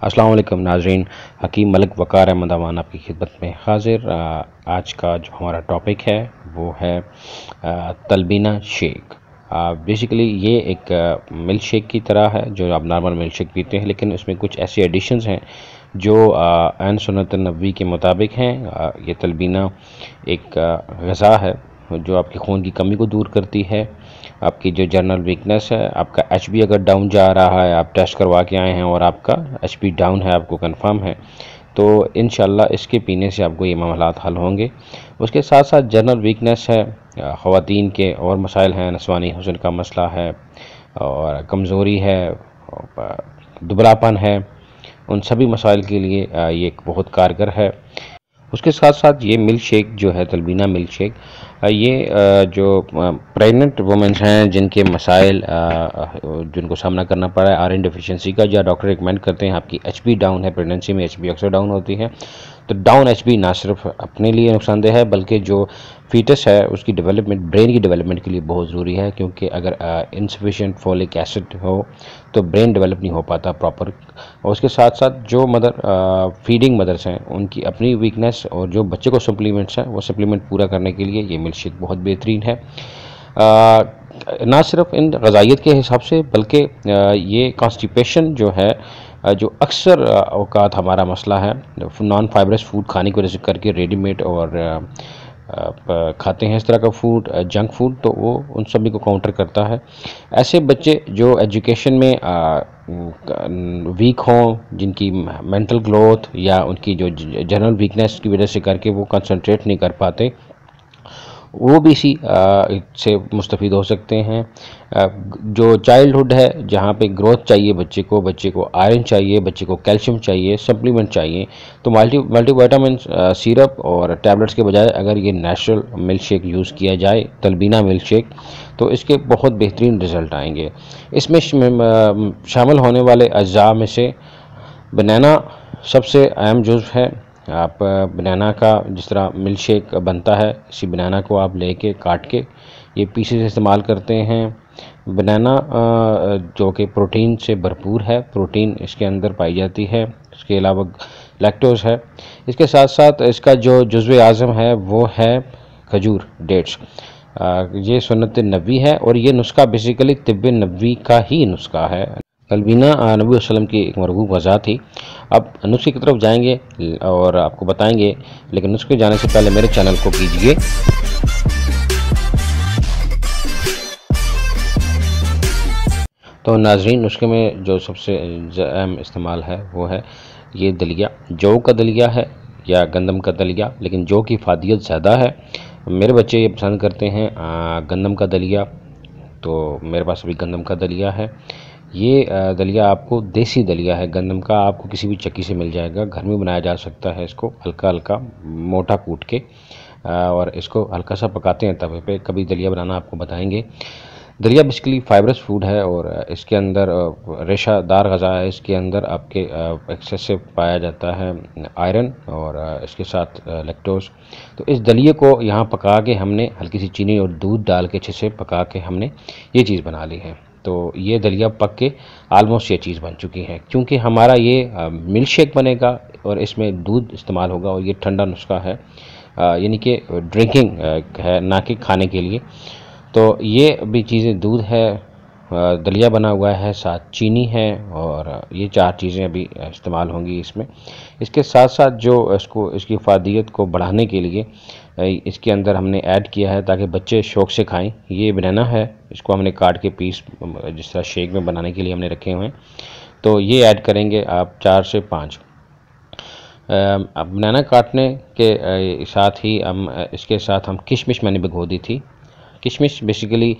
अस्सलाम वालेकुम नाजरीन, हकीम मलिक वकार अहमद अमान आपकी खिदमत में हाजिर। आज का जो हमारा टॉपिक है, वो है तलबीना शेक। बेसिकली ये एक मिल्क शेक की तरह है, जो आप नॉर्मल मिल्क शेक पीते हैं, लेकिन इसमें कुछ ऐसे एडिशंस हैं, जो एन सुनत नबी के मुताबिक हैं। ये तलबीना एक गज़ा है। जो आपके खून की कमी को दूर करती है, आपकी जो जनरल वीकनेस है, आपका एच अगर डाउन जा रहा है, आप टेस्ट करवा के आए हैं और आपका एच डाउन है, आपको कन्फर्म है तो इन इसके पीने से आपको ये मामला हल होंगे। उसके साथ साथ जनरल वीकनेस है ख़वान के और मसाइल हैं, नसवानी हुसन का मसला है और कमज़ोरी है, दुबलापन है, उन सभी मसाइल के लिए ये एक बहुत कारगर है। उसके साथ साथ ये मिल्क शेक जो है तलबीना मिल्क शेक ये जो प्रेग्नेंट वुमेंस हैं, जिनके मसाइल जिनको सामना करना पड़ा है आयरन डिफिशेंसी का या डॉक्टर रिकमेंड करते हैं, आपकी एच डाउन है प्रेगनेंसी में एचबी अक्सर डाउन होती है। तो डाउन एचबी ना सिर्फ़ अपने लिए नुकसानदेह है, बल्कि जो फीटस है उसकी डेवलपमेंट ब्रेन की डेवलपमेंट के लिए बहुत ज़रूरी है क्योंकि अगर इनसफिशेंट फॉलिक एसिड हो तो ब्रेन डेवलप नहीं हो पाता प्रॉपर और उसके साथ साथ जो मदर फीडिंग मदर्स हैं उनकी अपनी वीकनेस और जो बच्चे को सप्लीमेंट्स हैं वो सप्लीमेंट पूरा करने के लिए ये मिल्क बहुत बेहतरीन है। आ, ना सिर्फ़ इन गजाइत के हिसाब से बल्कि ये कॉन्स्टिपेशन जो है जो अक्सर अवकात हमारा मसला है नॉन फाइबरस फ़ूड खाने की वजह से करके रेडीमेड और खाते हैं इस तरह का फ़ूड जंक फ़ूड तो वो उन सभी को काउंटर करता है। ऐसे बच्चे जो एजुकेशन में वीक हों, जिनकी मेंटल ग्रोथ या उनकी जो जनरल वीकनेस की वजह से करके वो कंसंट्रेट नहीं कर पाते वो भी इसी से मुस्तफ़ हो सकते हैं। जो चाइल्डहुड है, जहाँ पे ग्रोथ चाहिए बच्चे को बच्चे को आयरन चाहिए, बच्चे को कैल्शियम चाहिए सप्लीमेंट चाहिए तो मल्टी मल्टीवाइटामिन सिरप और टैबलेट्स के बजाय अगर ये नेचुरल मिल्क शेक यूज़ किया जाए तलबीना मिल्क शेक तो इसके बहुत बेहतरीन रिज़ल्ट आएँगे। इसमें शामिल होने वाले अज्जा में से बनाना सबसे अहम जुज़ है। आप बनाना का जिस तरह मिल्क शेक बनता है, इसी बनाना को आप लेके काट के ये पीसेस इस्तेमाल करते हैं। बनाना जो कि प्रोटीन से भरपूर है प्रोटीन इसके अंदर पाई जाती है। इसके अलावा लैक्टोज है। इसके साथ साथ इसका जो जज्व आज़म है, वो है खजूर डेट्स ये सुनत नबी है और ये नुस्खा बेसिकली तिब नबी का ही नुस्खा है। तलबीना नबी वसल्लम की एक मरगूब गज़ा थी। अब नुस्खे की तरफ़ जाएँगे और आपको बताएँगे, लेकिन नुस्खे जाने से पहले मेरे चैनल को कीजिए। तो नाजरीन, नुस्खे में जो सबसे अहम इस्तेमाल है, वो है ये दलिया। जौ का दलिया है या गंदम का दलिया, लेकिन जौ की फादियत ज़्यादा है। मेरे बच्चे ये पसंद करते हैं गंदम का दलिया। तो मेरे पास अभी गंदम का दलिया है। ये दलिया आपको देसी दलिया है, गंदम का आपको किसी भी चक्की से मिल जाएगा, घर में बनाया जा सकता है इसको हल्का हल्का मोटा कूट के और इसको हल्का सा पकाते हैं तवे पे, कभी दलिया बनाना आपको बताएँगे। दलिया बेसिकली फाइबरस फ़ूड है और इसके अंदर रेशादार गज़ा है, इसके अंदर आपके एक्सेसिव पाया जाता है आयरन और इसके साथ लेक्टोज तो इस दलिए को यहाँ पका के हमने हल्की सी चीनी और दूध डाल के अच्छे से पका के हमने ये चीज़ बना ली है। तो ये दलिया पक के आलमोस्ट ये चीज़ बन चुकी है। क्योंकि हमारा ये मिल्क शेक बनेगा और इसमें दूध इस्तेमाल होगा और ये ठंडा नुस्खा है। यानी कि ड्रिंकिंग है, ना कि खाने के लिए। तो ये भी चीज़ें दूध है दलिया बना हुआ है, साथ चीनी है और ये चार चीज़ें अभी इस्तेमाल होंगी इसमें। इसके साथ साथ जो इसको, इसकी फादियत को बढ़ाने के लिए इसके अंदर हमने ऐड किया है ताकि बच्चे शौक से खाएँ। ये बनाना है। इसको हमने काट के पीस जिस तरह शेक में बनाने के लिए हमने रखे हुए हैं। तो ये ऐड करेंगे आप चार से पाँच। अब बनाना काटने के साथ ही हम इसके साथ हम किशमिश मैंने भिगो दी थी। किशमिश बेसिकली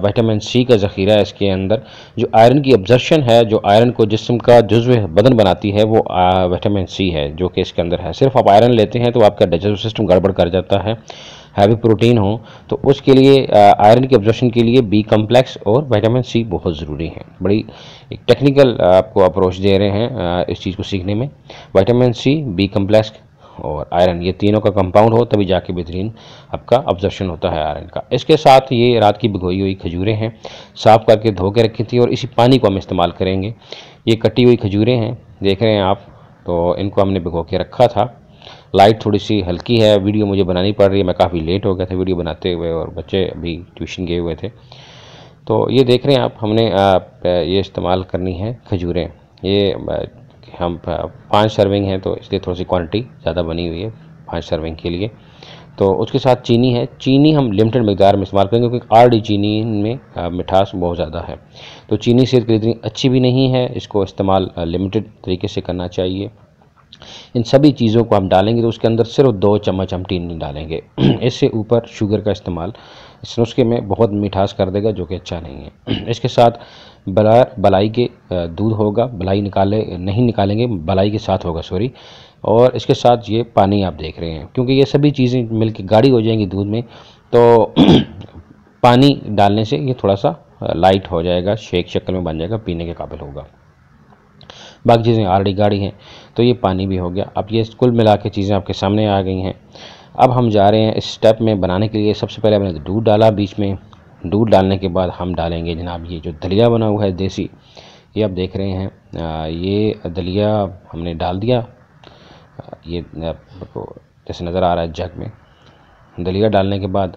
विटामिन सी का ज़ख़ीरा है इसके अंदर, जो आयरन की ऑब्जर्शन है, जो आयरन को जिसम का जुज्व बदन बनाती है, वो विटामिन सी है, जो कि इसके अंदर है। सिर्फ़ आप आयरन लेते हैं तो आपका डाइजेस्टिव सिस्टम गड़बड़ कर जाता है। हैवी प्रोटीन हो तो उसके लिए आयरन की ऑब्जर्शन के लिए बी कम्प्लेक्स और विटामिन सी बहुत ज़रूरी है। बड़ी एक टेक्निकल आपको अप्रोच दे रहे हैं इस चीज़ को सीखने में। विटामिन सी बी कम्प्लेक्स और आयरन ये तीनों का कंपाउंड हो, तभी जाके बेहतरीन आपका ऑब्जर्शन होता है आयरन का। इसके साथ ये रात की भिगोई हुई खजूरें हैं, साफ़ करके धो के रखी थी और इसी पानी को हम इस्तेमाल करेंगे। ये कटी हुई खजूरें हैं, देख रहे हैं आप तो इनको हमने भिगो के रखा था। लाइट थोड़ी सी हल्की है, वीडियो मुझे बनानी पड़ रही है, मैं काफ़ी लेट हो गया था वीडियो बनाते हुए और बच्चे अभी ट्यूशन गए हुए थे। तो ये देख रहे हैं आप, हमने, आप, ये इस्तेमाल करनी है खजूरें। ये हम पाँच सर्विंग हैं तो इसलिए थोड़ी सी क्वांटिटी ज़्यादा बनी हुई है, पाँच सर्विंग के लिए। तो उसके साथ चीनी है। चीनी हम लिमिटेड मकदार में इस्तेमाल करेंगे, क्योंकि आर चीनी में मिठास बहुत ज़्यादा है। तो चीनी सेहत के लिए इतनी अच्छी भी नहीं है, इसको इस्तेमाल लिमिटेड तरीके से करना चाहिए। इन सभी चीज़ों को हम डालेंगे तो उसके अंदर सिर्फ़ दो चम्मच हम चीनी डालेंगे। इससे ऊपर शुगर का इस्तेमाल इस नुस्खे में बहुत मिठास कर देगा, जो कि अच्छा नहीं है। इसके साथ बला, बलाई के दूध होगा, बलाई निकाले, नहीं निकालेंगे, बलाई के साथ होगा सॉरी और इसके साथ ये पानी आप देख रहे हैं, क्योंकि ये सभी चीज़ें मिलकर गाढ़ी हो जाएँगी दूध में तो पानी डालने से ये थोड़ा सा लाइट हो जाएगा शेक शक्ल में बन जाएगा, पीने के काबिल होगा। बाकी चीज़ें आलरेडी गाढ़ी हैं तो ये पानी भी हो गया। अब ये कुल मिला के चीज़ें आपके सामने आ गई हैं। अब हम जा रहे हैं इस स्टेप में बनाने के लिए। सबसे पहले हमने दूध डाला बीच में दूध डालने के बाद हम डालेंगे जनाब ये जो दलिया बना हुआ है देसी, ये आप देख रहे हैं ये दलिया हमने डाल दिया ये आपको जैसे नज़र आ रहा है जग में। दलिया डालने के बाद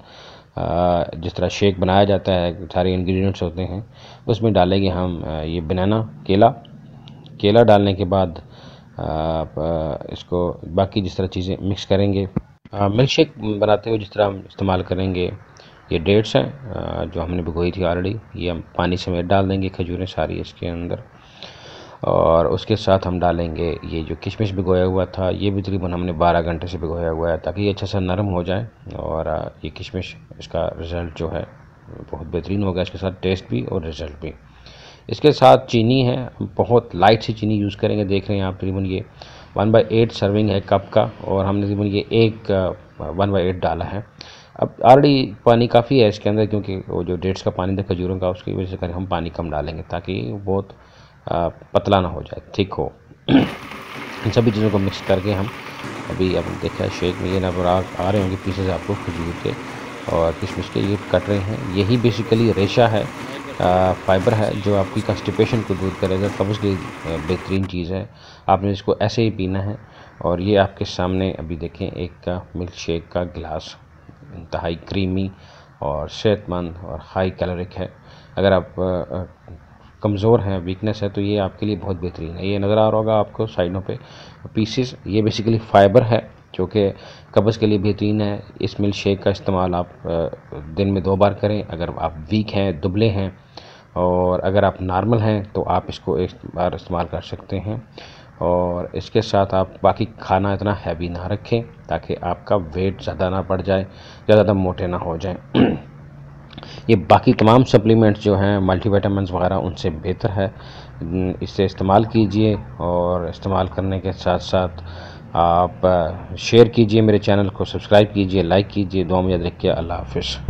जिस तरह शेक बनाया जाता है, सारे इंग्रेडिएंट्स होते हैं, उसमें डालेंगे हम ये बनाना केला। केला डालने के बाद इसको बाकी जिस तरह चीज़ें मिक्स करेंगे मिल्क शेक बनाते हुए जिस तरह हम इस्तेमाल करेंगे ये डेट्स हैं जो हमने भिगोई थी ऑलरेडी ये हम पानी समेत डाल देंगे खजूरें सारी इसके अंदर। और उसके साथ हम डालेंगे ये जो किशमिश भिगोया हुआ था, ये भी तकरीबन हमने 12 घंटे से भिगोया हुआ है, ताकि ये अच्छा सा नरम हो जाए और ये किशमिश इसका रिज़ल्ट जो है, बहुत बेहतरीन होगा इसके साथ टेस्ट भी और रिज़ल्ट भी। इसके साथ चीनी है बहुत लाइट सी चीनी यूज़ करेंगे, देख रहे हैं आप तकरीबन ये वन बाई एट सर्विंग है कप का, और हमने तकरीबन ये एक वन बाई एट डाला है। अब ऑलरेडी पानी काफ़ी है इसके अंदर क्योंकि वो जो डेट्स का पानी था खजूरों का उसकी वजह से हम पानी कम डालेंगे ताकि बहुत पतला ना हो जाए। ठीक हो। इन सभी चीज़ों को मिक्स करके हम अभी अब देखा है शेक में ये नज़र आ, रहे होंगे पीसेज आपको खजूर के और किशमिश के ये कट रहे हैं। यही बेसिकली रेशा है आ, फाइबर है जो आपकी कॉन्स्टिपेशन को दूर करेगा कब्ज़ की बेहतरीन चीज़ है। आपने इसको ऐसे ही पीना है और ये आपके सामने अभी देखें एक का मिल्क शेक का गिलास इंतहाई क्रीमी और सेहतमंद और हाई कैलोरिक है। अगर आप कमज़ोर हैं, वीकनेस है तो ये आपके लिए बहुत बेहतरीन है। ये नज़र आ रहा होगा आपको साइडों पे। पीसेस, ये बेसिकली फ़ाइबर है, जो कि कब्ज़ के लिए बेहतरीन है। इस मिल्क शेक का इस्तेमाल आप दिन में दो बार करें। अगर आप वीक हैं, दुबले हैं, और अगर आप नॉर्मल हैं तो आप इसको एक बार इस्तेमाल कर सकते हैं। और इसके साथ आप बाकी खाना इतना हैवी ना रखें ताकि आपका वेट ज़्यादा ना बढ़ जाए, या ज़्यादा मोटे ना हो जाए। ये बाकी तमाम सप्लीमेंट्स जो हैं मल्टीविटामिन वगैरह, उनसे बेहतर है। इसे इस्तेमाल कीजिए और इस्तेमाल करने के साथ साथ आप शेयर कीजिए मेरे चैनल को सब्सक्राइब कीजिए लाइक कीजिए। दुआ में याद रखिए। अल्लाह हाफिज़।